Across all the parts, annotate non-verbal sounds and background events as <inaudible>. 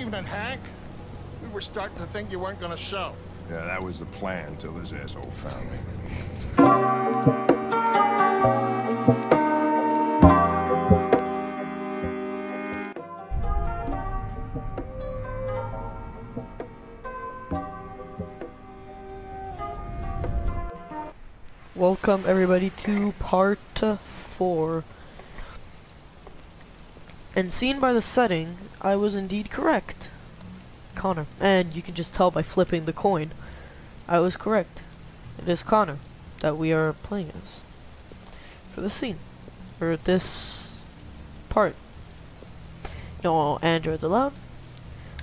Evening, Hank. We were starting to think you weren't gonna show. Yeah, that was the plan till this asshole found me. Welcome everybody to part uh, 4. And seen by the setting, I was indeed correct. Connor. And you can just tell by flipping the coin. I was correct. It is Connor that we are playing as. For this scene. For this part. No androids allowed.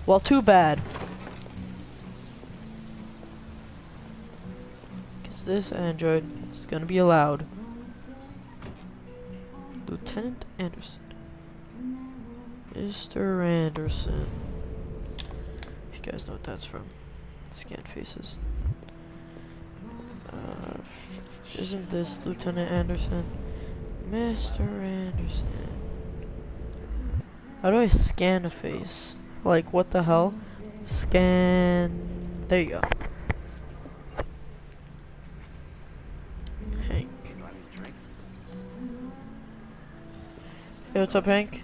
Well, too bad. Because this android is going to be allowed. Lieutenant Anderson. Mr. Anderson. If you guys know what that's from. Scan faces. Uh, isn't this Lieutenant Anderson? Mr. Anderson. How do I scan a face? Like, what the hell? Scan. There you go. Hank. Hey, what's up, Hank?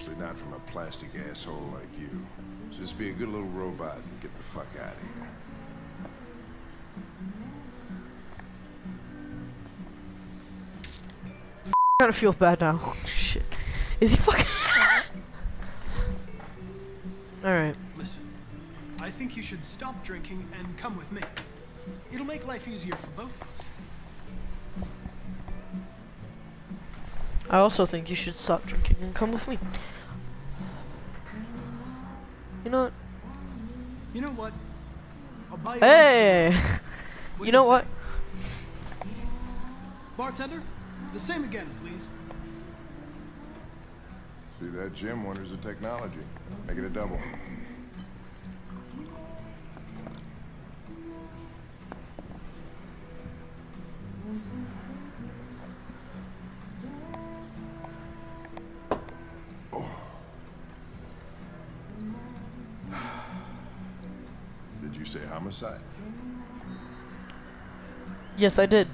Especially not from a plastic asshole like you. So Just be a good little robot and get the fuck out of here. I kind of feel bad now. <laughs> Shit. Is he fucking. <laughs> Alright. Listen, I think you should stop drinking and come with me. It'll make life easier for both of us. I also think you should stop drinking and come with me. You know what? You know what? I'll you. Hey! <laughs> What you know say? what? Bartender, the same again, please. See that, Jim? Wonders of technology. Make it a double. Say homicide? Yes, I did.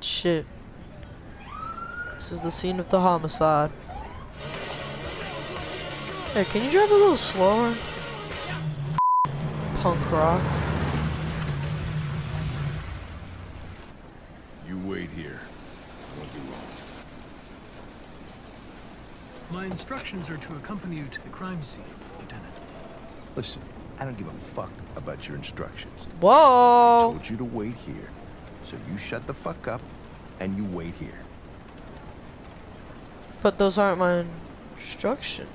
Shit. This is the scene of the homicide. Hey, can you drive a little slower? Punk rock. You wait here. Won't be long. My instructions are to accompany you to the crime scene, Lieutenant. Listen, I don't give a fuck about your instructions. Whoa! told you to wait here. So you shut the fuck up and you wait here. But those aren't my instructions.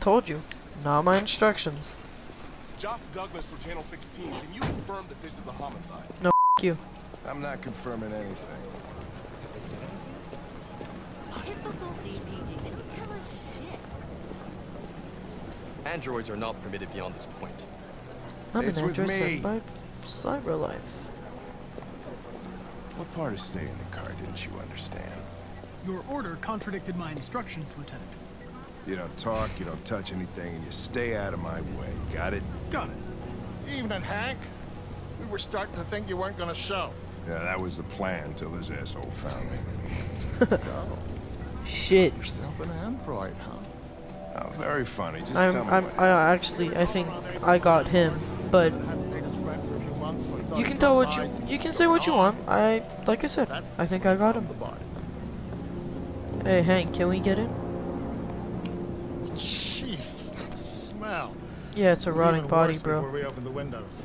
Told you. Not my instructions. Josh Douglas for Channel 16. Can you confirm that this is a homicide? No, f you. I'm not confirming anything. Have they said anything? Typical DPD. They don't tell us shit. Androids are not permitted beyond this point. I'm It's an with android me. sent by Cyberlife. What part of staying in the car didn't you understand? Your order contradicted my instructions, Lieutenant. You don't talk, you don't touch anything, and you stay out of my way. Got it? Got it. Evening, Hank. We were starting to think you weren't gonna show. Yeah, that was the plan till this asshole found me. <laughs> So, Shit. yourself an android, huh? Oh, very funny. Just I'm, tell me I'm, what I actually, I think I got him, but Hadn't paid his rent for a few months, so he thought you can tell what you, you can say what you want. I, like I said, I think I got him. the. Hey Hank, can we get in? Jesus, that smell. Yeah, it's a It's rotting body, bro. Before we open the windows.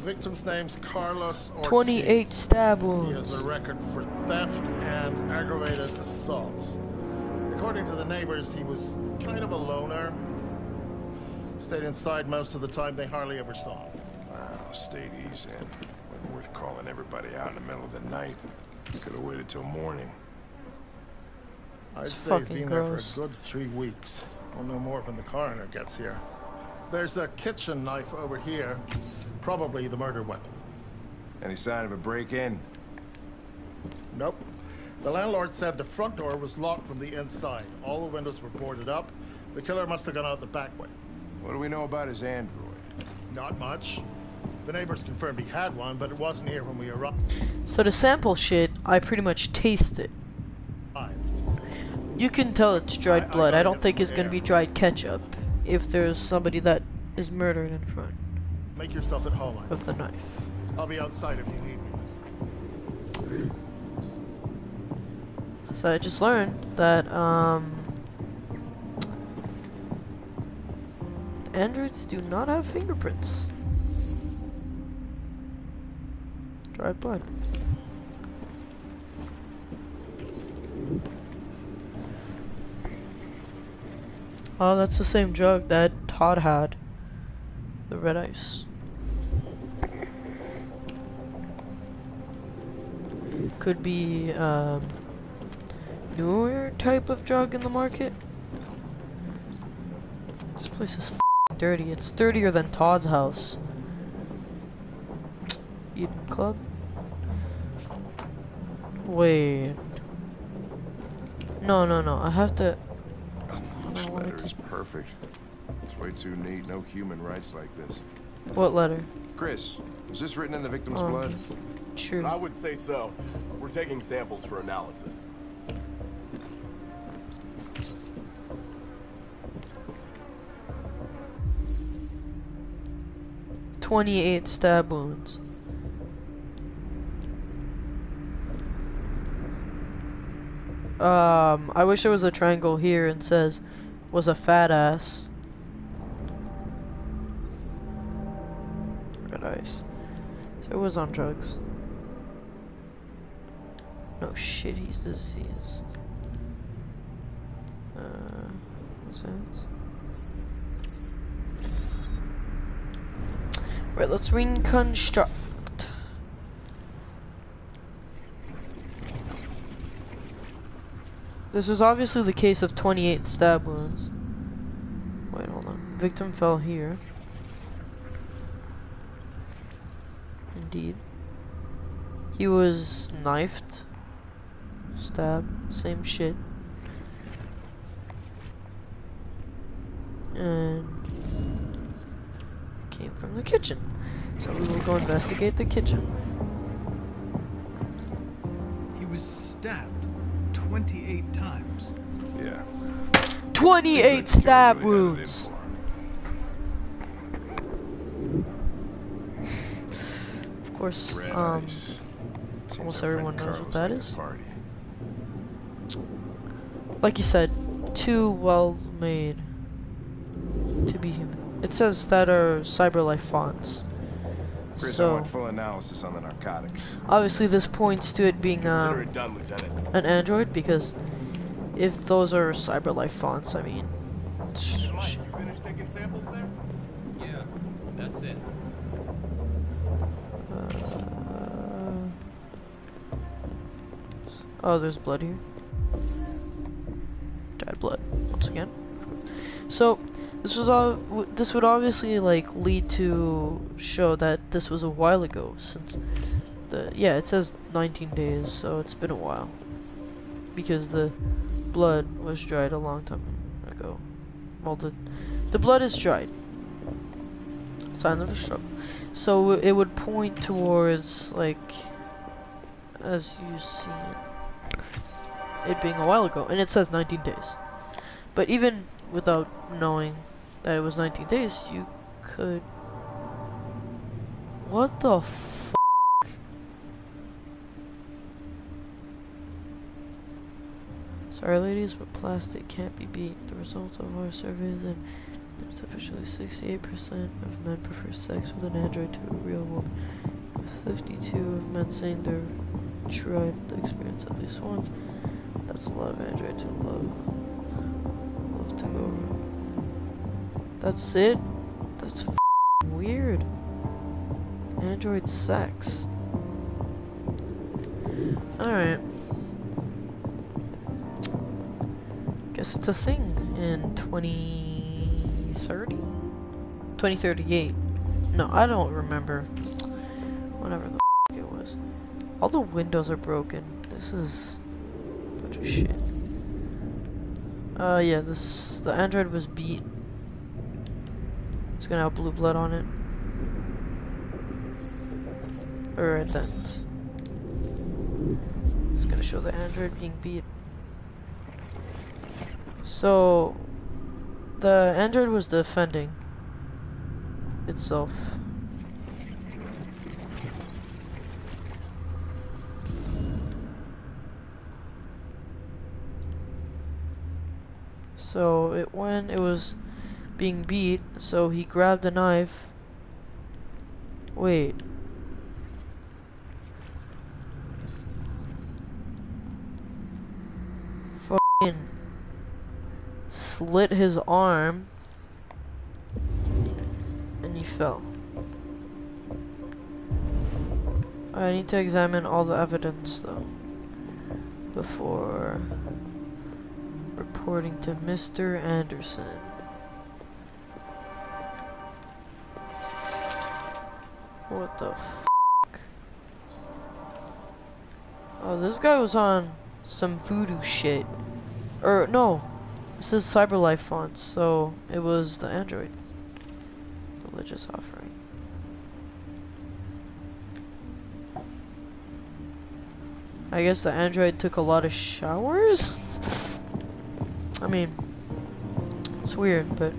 The victim's name's Carlos Ortiz. 28 stab wounds. He has a record for theft and aggravated assault. According to the neighbors, he was kind of a loner. Stayed inside most of the time. They hardly ever saw him. Well, stayed easy and wasn't worth calling everybody out in the middle of the night. Could have waited till morning. I'd It's say he's fucking been there for a good three weeks. We'll know more when the coroner gets here. There's a kitchen knife over here. Probably the murder weapon. Any sign of a break-in? Nope. The landlord said the front door was locked from the inside. All the windows were boarded up. The killer must have gone out the back way. What do we know about his android? Not much. The neighbors confirmed he had one, but it wasn't here when we arrived. So to sample shit, I pretty much taste it. You can tell it's I- I dried blood. gotta I don't think some it's gonna be dried ketchup if there's somebody that is murdered in front Make yourself at home. I- of the knife. I'll be outside if you need me. So I just learned that um androids do not have fingerprints. Dried blood. Oh, that's the same drug that Todd had. The red ice. Could be um newer type of drug in the market. This place is f***ing dirty. It's dirtier than Todd's house. Eden Club? Wait. No, no, no. I have to. This letter is perfect. It's way too neat. No human rights like this. What letter? Chris, was this written in the victim's Um, blood? True. I would say so. We're taking samples for analysis. Twenty-eight stab wounds. Um, I wish there was a triangle here and says was a fat ass. Was on drugs. No shit, he's deceased. Uh, what's that? Right, let's reconstruct. This is obviously the case of 28 stab wounds. Wait, hold on. Victim fell here. Indeed. He was knifed. Stabbed. Same shit. And came from the kitchen. So we will go investigate the kitchen. He was stabbed 28 times. Yeah. 28 stab Joe really had it in wounds. for him. Of course, um, almost everyone knows what Carlos that had a is. Party. like you said, too well made to be human. It says that are cyberlife fonts. Chris, I so want full analysis on the narcotics. obviously this points to it being um, it done, an android because if those are cyberlife fonts, I mean, sh- Mike, sh- you finished taking samples there? Yeah, that's it. Uh, oh, there's blood here. Dead blood once again. So this was all. This would obviously like lead to show that this was a while ago since the yeah it says 19 days, so it's been a while because the blood was dried a long time ago. Well, the the blood is dried. Sign of a struggle. So it would point towards like as you see it, it being a while ago, and it says 19 days. But even without knowing that it was 19 days, you could. What the f? Sorry, ladies, but plastic can't be beat. The result of our surveys and There's officially 68% of men prefer sex with an android to a real woman. 52 of men saying they've tried the experience at least once. That's a lot of android to love. Love to go around. That's it? That's weird. Android sex. Alright. Guess it's a thing in 2030? 2038. No, I don't remember. Whatever the it was. All the windows are broken. This is a bunch of shit. Uh, yeah, this the android was beat. It's gonna have blue blood on it. Alright then. It's gonna show the android being beat. So, the android was defending itself. So it when it was being beat, so he grabbed a knife. Wait. Fucking slit his arm and he fell. I need to examine all the evidence though before reporting to Mr. Anderson. What the f? Oh, this guy was on some voodoo shit. Or, no. This is Cyberlife fonts, so it was the Android. Religious offering. I guess the Android took a lot of showers? I mean, it's weird, but...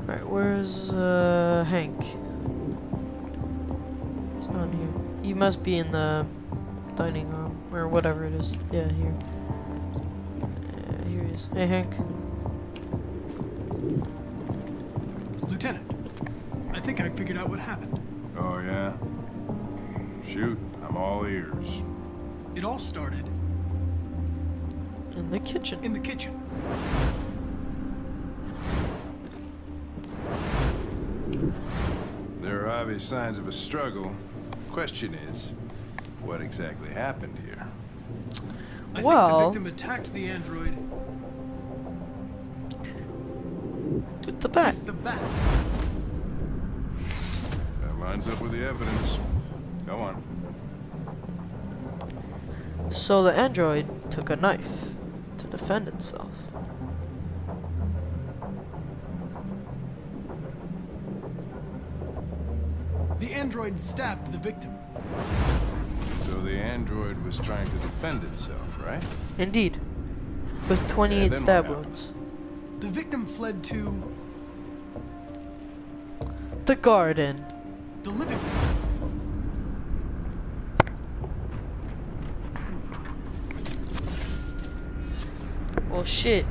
Alright, where's, uh, Hank? He's not here. He must be in the dining room, or whatever it is. Yeah, here. Yeah, here he is. Hey, Hank. Lieutenant, I think I figured out what happened. Oh, yeah? Shoot, I'm all ears. It all started In the kitchen. in the kitchen. There are obvious signs of a struggle. Question is, what exactly happened here? I Well- think the victim attacked the android With the bat. with the bat. That lines up with the evidence. Go on. So the android took a knife to defend itself. The android stabbed the victim. So the android was trying to defend itself, right? Indeed. With 28 then what stab happened? wounds. The victim fled to The garden. the living room. Well, shit.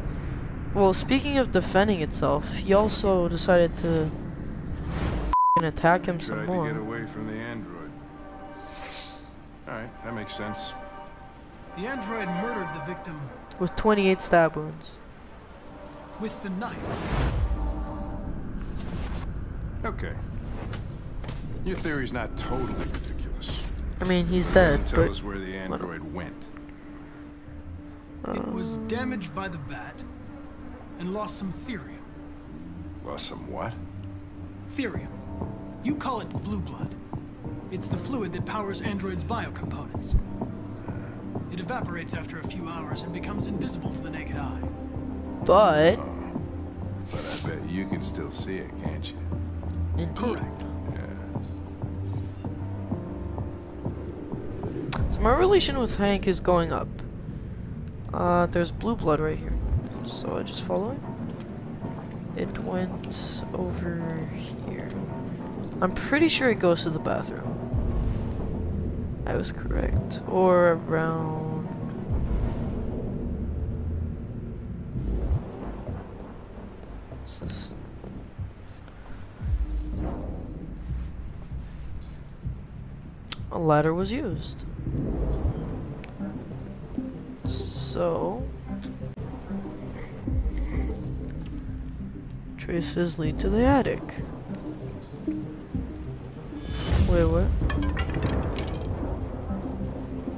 Well, speaking of defending itself, he also decided to f***ing attack him some Tried to get away from the android. Alright, that makes sense. The android murdered the victim With 28 stab wounds. With the knife. Okay. Your theory's not totally ridiculous. I mean, he's dead, doesn't tell but us where the android went. It was damaged by the bat and lost some thirium. Lost some what? Thirium. You call it blue blood. It's the fluid that powers androids' biocomponents. It evaporates after a few hours and becomes invisible to the naked eye. but But I bet you can still see it, can't you? indeed. Correct. Yeah. So my relation with Hank is going up. Uh, there's blue blood right here. So I just follow it. It went over here. I'm pretty sure it goes to the bathroom. I was correct. Or around... ladder was used. So traces lead to the attic. Wait, what?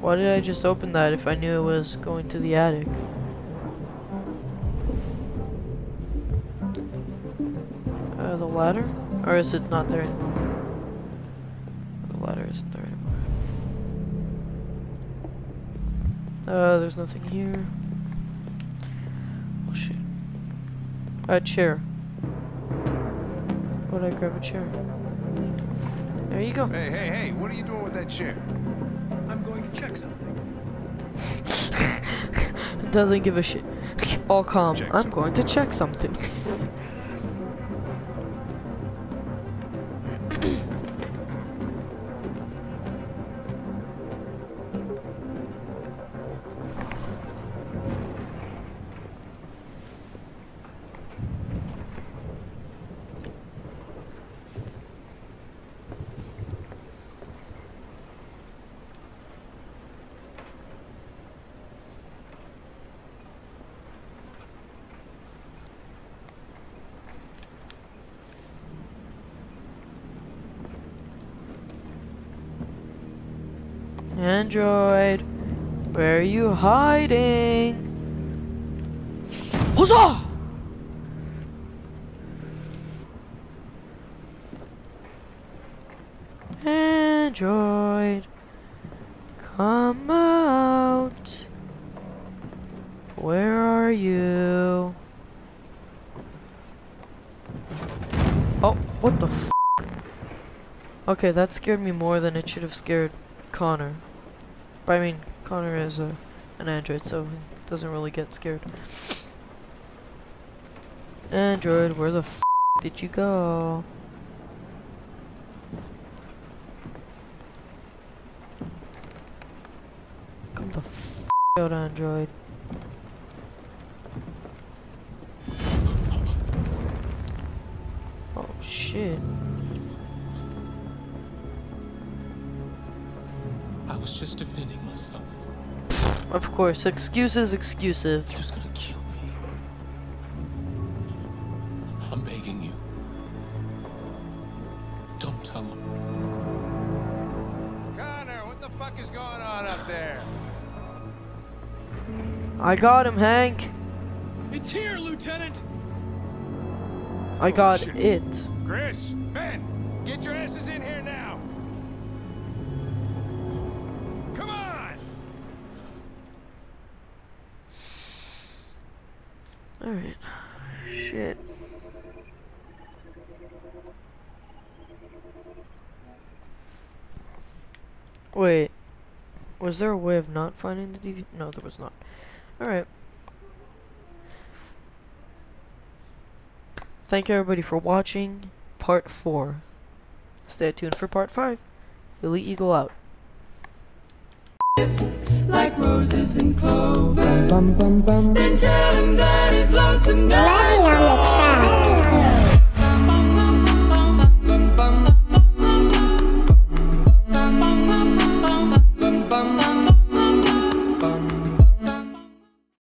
Why did I just open that if I knew it was going to the attic? Uh, the ladder? Or is it not there anymore? The ladder isn't there anymore. Uh, there's nothing here. Oh shit. A chair. Would I grab a chair? There you go. Hey, hey, hey, what are you doing with that chair? I'm going to check something. <laughs> Doesn't give a shit. All calm. Check I'm something. going to check something. Android, where are you hiding? Huzzah! Android, come out. Where are you? Oh, what the f? Okay, that scared me more than it should have scared Connor. But I mean, Connor is a, an android, so he doesn't really get scared. Android, where the f did you go? Come the f out, Android. Oh shit. Just defending myself. Of course, excuses, exclusive. He was gonna kill me. I'm begging you. Don't tell him. Connor, what the fuck is going on up there? I got him, Hank. It's here, Lieutenant! I Oh, got shit. it. Chris, Ben, get your asses in here Alright. Shit. Wait. Was there a way of not finding the DVD? No, there was not. Alright. Thank you everybody for watching part 4. Stay tuned for part 5. Billy Eagle out roses and clover. Bum, bum, bum. Then tell him that his lonesome dog. Loving on the track.